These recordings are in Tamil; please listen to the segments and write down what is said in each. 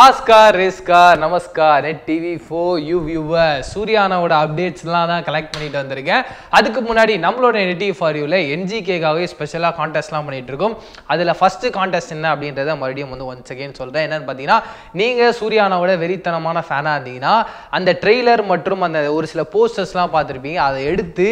Oscar racecar namaskar net TV for you viewer சூர்யானாவோட அப்டேட்ஸ்லாம் தான் கலெக்ட் பண்ணிட்டு வந்திருக்கேன். அதுக்கு முன்னாடி நம்மளோட நெட் டிவி ஃபார் யூவில் என்ஜிகேக்காகவே ஸ்பெஷலாக கான்டெஸ்ட்லாம் பண்ணிட்டு இருக்கோம். அதில் ஃபஸ்ட்டு கான்டெஸ்ட் என்ன அப்படின்றத மறுபடியும் வந்து ஒன் செகண்ட் சொல்கிறேன் என்னன்னு பார்த்தீங்கன்னா நீங்கள் சூர்யானாவோட வெறித்தனமான ஃபேனாக இருந்தீங்கன்னா அந்த ட்ரெய்லர் மற்றும் அந்த ஒரு சில போஸ்டர்ஸ்லாம் பார்த்துருப்பீங்க. அதை எடுத்து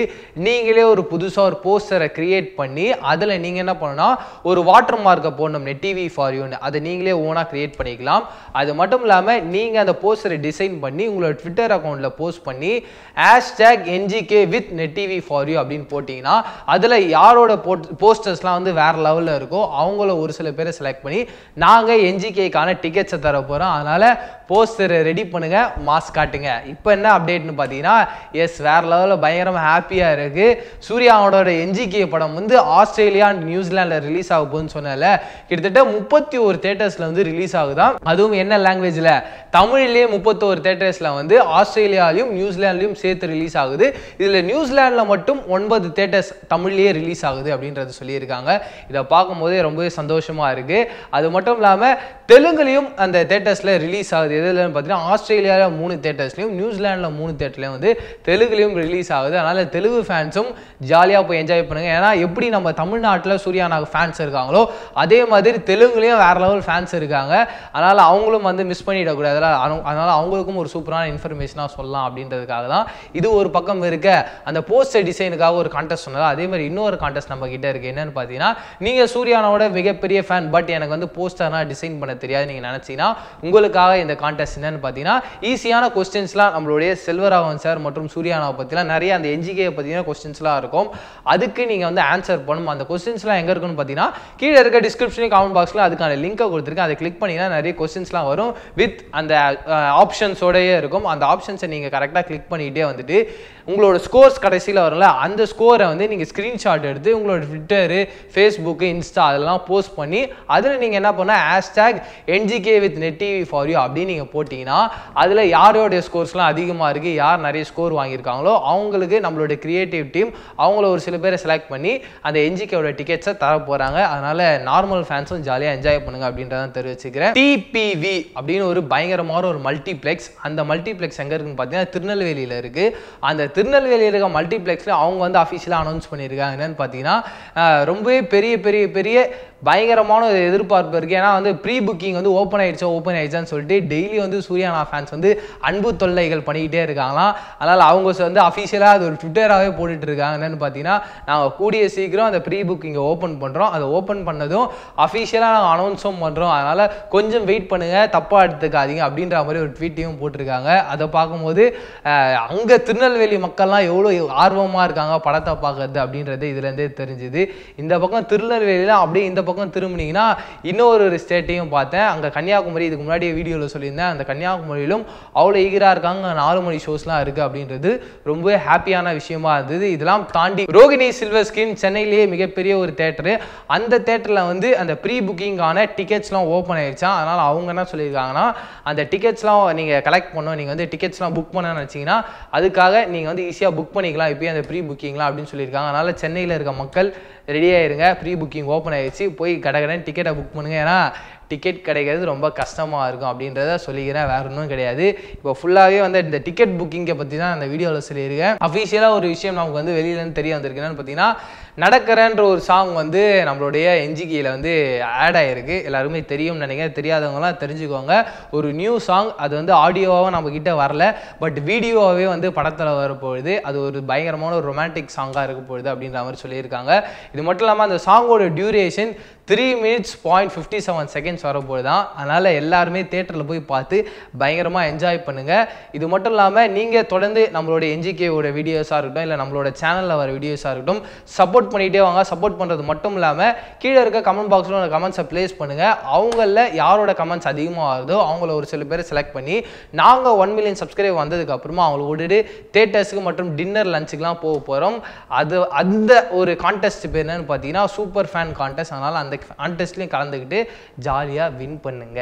நீங்களே ஒரு புதுசாக ஒரு போஸ்டரை கிரியேட் பண்ணி அதில் நீங்கள் என்ன பண்ணணும்னா ஒரு வாட்டர் மார்க்கை போடணும் நெட் டிவி ஃபார் யூன்னு அதை நீங்களே ஓனாக கிரியேட் பண்ணிக்கலாம். அது மட்டும் இல்லாமல் நீங்கள் அந்த போஸ்டரை டிசைன் பண்ணி உங்களோட ட்விட்டர் அக்கௌண்ட்டில் போஸ்ட் பண்ணி hashtag NGK with Net TV for you அப்படின்னு போட்டிங்கன்னா அதில் யாரோட போட் போஸ்டர்ஸ்லாம் வந்து வேறு லெவலில் இருக்கோ அவங்கள ஒரு சில பேரை செலக்ட் பண்ணி நாங்கள் என்ஜிகேக்கான டிக்கெட்ஸை தர போகிறோம் அதனால் போஸ்டரை ரெடி பண்ணுங்கள் மாஸ்க் காட்டுங்க. இப்போ என்ன அப்டேட்னு பார்த்தீங்கன்னா எஸ் வேறு லெவலில் பயங்கரமாக ஹாப்பியாக இருக்குது சூர்யாவோட என்ஜிகே படம் வந்து ஆஸ்திரேலியா அண்ட் நியூசிலாண்டில் ரிலீஸ் ஆக போகுதுன்னு சொன்னால கிட்டத்தட்ட முப்பத்தி ஒரு தேட்டர்ஸில் வந்து ரிலீஸ் ஆகுதான் அதுவும் என்ன லாங்குவேஜில் தமிழ்லேயே முப்பத்தோரு தேட்டர்ஸில் வந்து ஆஸ்திரேலியாலையும் நியூசிலாண்ட்லையும் சேர்த்து ரிலீஸ் ஆகுது. இதில் நியூசிலாண்டில் மட்டும் ஒன்பது தேட்டர்ஸ் தமிழ்லேயே ரிலீஸ் ஆகுது அப்படின்றது சொல்லியிருக்காங்க. இதை பார்க்கும்போதே ரொம்பவே சந்தோஷமாக இருக்குது அது மட்டும் இல்லாமல் தெலுங்குலையும் அந்த தேட்டர்ஸில் ரிலீஸ் ஆகுது. எதுலன்னு பார்த்தீங்கன்னா ஆஸ்திரேலியாவில் மூணு தேட்டர்ஸ்லையும் நியூசிலாண்டில் மூணு தேட்டர்லையும் வந்து தெலுங்குலையும் ரிலீஸ் ஆகுது. அதனால் தெலுங்கு ஃபேன்ஸும் ஜாலியாக போய் என்ஜாய் பண்ணுங்கள் ஏன்னா எப்படி நம்ம தமிழ்நாட்டில் சூர்யானாக்கு ஃபேன்ஸ் இருக்காங்களோ அதே மாதிரி தெலுங்குலேயும் வேறு லெவல் ஃபேன்ஸ் இருக்காங்க. அதனால் அவங்களும் வந்து மிஸ் பண்ணிடக்கூடாது. அதனால் அவங்களுக்கும் ஒரு சூப்பரான இன்ஃபர்மேஷனாக சொல்லலாம் அப்படின்றதுக்காக தான் இது ஒரு பக்கம் இருக்க. அந்த போஸ்டர் டிசைனுக்காக ஒரு கான்டெஸ்ட் சொன்னதா? அதே மாதிரி இன்னொரு கான்டெஸ்ட் நம்ம கிட்ட இருக்கு. என்னன்னு பார்த்தீங்கன்னா நீங்கள் சூர்யானோட மிகப்பெரிய ஃபேன் பட் எனக்கு வந்து போஸ்டர்னால் டிசைன் பண்ண தெரியாது நீங்கள் நினச்சிங்கன்னா உங்களுக்காக இந்த கான்டெஸ்ட் என்னன்னு பார்த்தீங்கன்னா ஈஸியான கொஸ்டின்ஸ்லாம் நம்மளுடைய செல்வராகவன் சார் மற்றும் சூர்யானாவை பற்றிலாம் நிறைய அந்த என்ஜிகே பற்றின கொஸ்டின்ஸ்லாம் இருக்கும். அதுக்கு நீங்கள் வந்து ஆன்சர் பண்ணணும் அந்த கொஸ்டின்ஸ்லாம் எங்கே இருக்குன்னு பார்த்தீங்கன்னா கீழே இருக்க டிஸ்கிரிப்ஷன் கமெண்ட் பாக்ஸில் அதுக்கான லிங்கை கொடுத்துருக்கேன். அதை கிளிக் பண்ணிங்கன்னா நிறைய கொஸ்டின்ஸ்லாம் வரும். வித் அந்த ஆப்ஷன்ஸோடயே இருக்கும். அந்த ஆப்ஷன்ஸை நீங்கள் கரெக்டாக கிளிக் பண்ணிகிட்டே வந்துட்டு உங்களோட ஸ்கோர்ஸ் கடைசியில் வரும்ல அந்த ஸ்கோரை வந்து நீங்கள் ஸ்க்ரீன்ஷாட் எடுத்து உங்களோட ட்விட்டரு ஃபேஸ்புக்கு இன்ஸ்டா அதெல்லாம் போஸ்ட் பண்ணி அதில் நீங்கள் என்ன பண்ணால் hashtag NGK with Net TV for you அப்படின்னு நீங்கள் போட்டிங்கன்னா அதில் யாரோடைய ஸ்கோர்ஸ்லாம் அதிகமாக இருக்குது யார் நிறைய ஸ்கோர் வாங்கியிருக்காங்களோ அவங்களுக்கு நம்மளோட கிரியேட்டிவ் டீம் அவங்கள ஒரு சில பேரை செலக்ட் பண்ணி அந்த என்ஜிகேவோட டிக்கெட்ஸை தர போகிறாங்க அதனால் நார்மல் ஃபேன்ஸும் ஜாலியாக என்ஜாய் பண்ணுங்க அப்படின்றதான் தெரிவிச்சுக்கிறேன். டிபிவி அப்படின்னு ஒரு பயங்கரமான ஒரு மல்டிப்ளெக்ஸ் அந்த மல்டிப்ளெக்ஸ் எங்கே இருக்குன்னு பார்த்தீங்கன்னா திருநெல்வேலியில் இருக்குது அந்த திருநெல்வேலியில் இருக்க மல்டிப்ளெக்ஸில் அவங்க வந்து அஃபிஷியலாக அனௌன்ஸ் பண்ணியிருக்காங்க. என்னென்னு பார்த்தீங்கன்னா ரொம்பவே பெரிய பெரிய பெரிய பயங்கரமான ஒரு எதிர்பார்ப்பு இருக்குது ஏன்னா வந்து ப்ரீ புக்கிங் வந்து ஓப்பன் ஆயிடுச்சோ ஓப்பன் ஆயிடுச்சான்னு சொல்லிட்டு டெய்லி வந்து சூர்யானா ஃபேன்ஸ் வந்து அன்பு தொல்லைகள் பண்ணிக்கிட்டே இருக்காங்களாம். அதனால் அவங்க வந்து அஃபிஷியலாக அது ஒரு ட்விட்டராகவே போட்டுட்டு இருக்காங்க. பார்த்தீங்கன்னா நாங்கள் கூடிய சீக்கிரம் அந்த ப்ரீ புக்கிங்கை ஓப்பன் பண்ணுறோம் அதை ஓப்பன் பண்ணதும் அஃபிஷியலாக நாங்கள் அனௌன்ஸும் பண்ணுறோம் அதனால் கொஞ்சம் வெயிட் பண்ணுங்கள் தப்பாக எடுத்துக்காதீங்க அப்படின்ற மாதிரி ஒரு ட்வீட்டையும் போட்டிருக்காங்க. அதை பார்க்கும்போது அங்கே திருநெல்வேலி மக்கள்லாம் எவ்வளோ ஆர்வமாக இருக்காங்க படத்தை பார்க்கறது அப்படின்றது இதுலேருந்தே தெரிஞ்சுது. இந்த பக்கம் திருநெல்வேலியில் அப்படியே இந்த பக்கம் திரும்பினீங்கன்னா இன்னொரு ஒரு ஸ்டேட்டையும் பார்த்தேன். அங்கே கன்னியாகுமரி இதுக்கு முன்னாடி வீடியோவில் சொல்லியிருந்தேன். அந்த கன்னியாகுமரியிலும் அவ்வளோ ஈகராக இருக்காங்க. நாலு மணி ஷோஸ்லாம் இருக்குது அப்படின்றது ரொம்பவே ஹாப்பியான விஷயமா இருந்தது. இதெல்லாம் தாண்டி ரோகிணி சில்வர் ஸ்கிரீன் சென்னையிலேயே மிகப்பெரிய ஒரு தேட்டரு அந்த தேட்டரில் வந்து அந்த ப்ரீ புக்கிங்கான டிக்கெட்ஸ்லாம் ஓப்பன் ஆயிடுச்சான் அதனால் அவங்க என்ன சொல்லியிருக்காங்கன்னா அந்த டிக்கெட்ஸ்லாம் நீங்கள் கலெக்ட் பண்ணோம் நீங்கள் வந்து டிக்கெட்ஸ்லாம் புக் பண்ண நினச்சிங்கன்னா அதுக்காக நீங்கள் வந்து ஈஸியாக புக் பண்ணிக்கலாம் இப்போயே அந்த ப்ரீ புக்கிங்லாம் அப்படின்னு சொல்லியிருக்காங்க. அதனால் சென்னையில் இருக்க மக்கள் ரெடி ஆயிருங்க. ப்ரீ புக்கிங் ஓப்பன் ஆயிடுச்சு போய் கடை கடன் டிக்கெட்டை புக் பண்ணுங்க. ஏன்னா டிக்கெட் கிடைக்கிறது ரொம்ப கஷ்டமாக இருக்கும் அப்படின்றத சொல்லிக்கிறேன். வேற ஒன்றும் கிடையாது. இப்போ ஃபுல்லாகவே வந்து இந்த டிக்கெட் புக்கிங்கை பற்றி தான் அந்த வீடியோவில் சொல்லியிருக்கேன். அஃபிஷியலாக ஒரு விஷயம் நமக்கு வந்து வெளியிலேருந்து தெரிய வந்திருக்குன்னு பார்த்தீங்கன்னா நடக்கிறன்ற ஒரு சாங் வந்து நம்மளுடைய என்ஜிகியில் வந்து ஆட் ஆகிருக்கு எல்லாருமே தெரியும்னு நினைக்கிறேன். தெரியாதவங்களாம் தெரிஞ்சுக்கோங்க. ஒரு நியூ சாங் அது வந்து ஆடியோவாக நம்ம கிட்டே வரல. பட் வீடியோவாகவே வந்து படத்தில் வரப்போகுது. அது ஒரு பயங்கரமான ஒரு ரொமான்டிக் சாங்காக இருக்க போகுது அப்படின்ற மாதிரி சொல்லியிருக்காங்க. இது மட்டும் இல்லாமல் அந்த சாங்கோட duration three minutes point fifty seven second seconds வரப்போது தான் அதனால் எல்லாருமே தேட்டரில் போய் பார்த்து பயங்கரமாக என்ஜாய் பண்ணுங்கள் இது மட்டும் இல்லாமல் நீங்கள் தொடர்ந்து நம்மளோட என்ஜிகேவோட வீடியோஸாக இருக்கட்டும் இல்லை நம்மளோட சேனலில் வர வீடியோஸாக இருக்கட்டும் சப்போர்ட் பண்ணிகிட்டே வாங்க. சப்போர்ட் பண்ணுறது மட்டும் இல்லாமல் கீழே இருக்க கமெண்ட் பாக்ஸில் உள்ள கமெண்ட்ஸை ப்ளேஸ் பண்ணுங்கள் அவங்களில் யாரோட கமெண்ட்ஸ் அதிகமாக ஆகுதோ அவங்கள ஒரு சில பேரை செலக்ட் பண்ணி நாங்கள் ஒன் மில்லியன் சப்ஸ்கிரைப் வந்ததுக்கப்புறமா அவங்கள விட்டுட்டு தேட்டர்ஸுக்கு மற்றும் டின்னர் லஞ்சுக்கெலாம் போக போகிறோம் அது அந்த ஒரு கான்டெஸ்ட் பேர் என்னன்னு பார்த்தீங்கன்னா சூப்பர் ஃபேன் கான்டெஸ்ட் அதனால் அந்த கான்டெஸ்ட்லேயும் கலந்துக்கிட்டு ஜாலியாக வின் பண்ணுங்க.